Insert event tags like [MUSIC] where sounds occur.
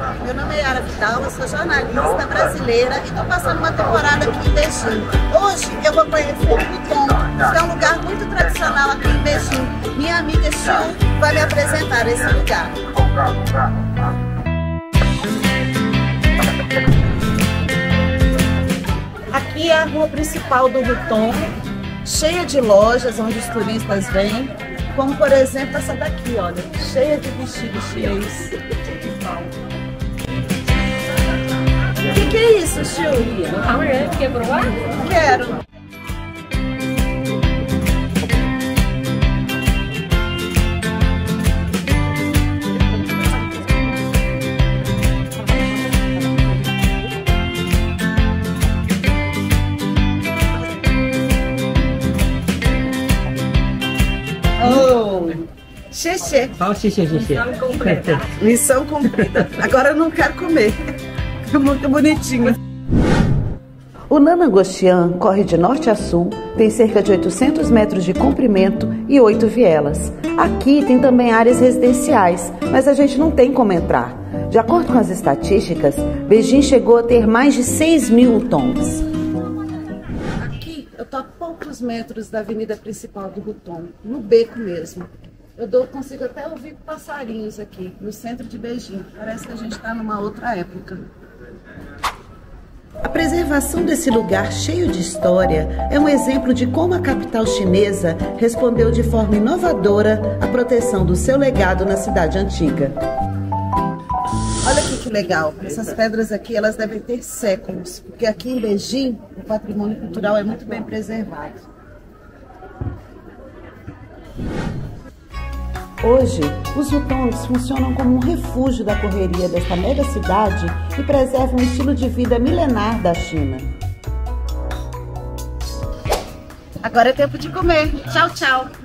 Meu nome é Yara Vidal, eu sou jornalista brasileira e estou passando uma temporada aqui em Beijing. Hoje eu vou conhecer o Puton, que é um lugar muito tradicional aqui em Beijing. Minha amiga Xiu vai me apresentar esse lugar. Aqui é a rua principal do Ruton, cheia de lojas onde os turistas vêm, como por exemplo essa daqui, olha, cheia de vestidos chineses. Que, que é isso, Xiu? Quer provar? Quero. Oh, xexê. Fala xixi, xixi. [LAUGHS] Missão cumprida. Agora eu não quero comer. [LAUGHS] É muito bonitinho. O Nanangostian corre de norte a sul, tem cerca de 800 metros de comprimento e oito vielas. Aqui tem também áreas residenciais, mas a gente não tem como entrar. De acordo com as estatísticas, Beijing chegou a ter mais de 6 mil tons. Aqui eu estou a poucos metros da avenida principal do Ruton, no beco mesmo. Eu dou, consigo até ouvir passarinhos aqui, no centro de Beijing. Parece que a gente está numa outra época. A preservação desse lugar cheio de história é um exemplo de como a capital chinesa respondeu de forma inovadora à proteção do seu legado na cidade antiga. Olha aqui que legal, essas pedras aqui elas devem ter séculos, porque aqui em Beijing o patrimônio cultural é muito bem preservado. Hoje, os hutongs funcionam como um refúgio da correria desta mega cidade e preservam um estilo de vida milenar da China. Agora é tempo de comer. Tchau, tchau!